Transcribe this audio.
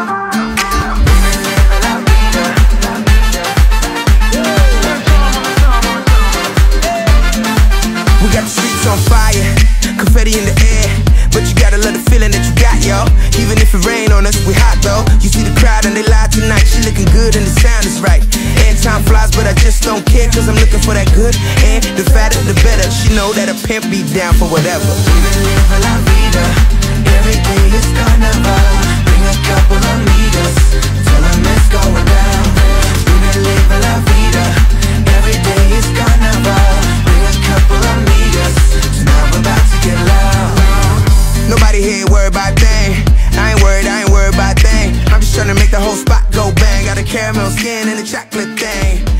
We got the streets on fire, confetti in the air. But you gotta love the feeling that you got, yo. Even if it rain on us, we hot, though. You see the crowd and they live tonight. She looking good and the sound is right. And time flies, but I just don't care Cause I'm looking for that good. And the fatter, the better. She know that a pimp be down for whatever. over here worried about thing. I ain't worried, I ain't worried about thing. I'm just trying to make the whole spot go bang. Got a caramel skin and a chocolate thing.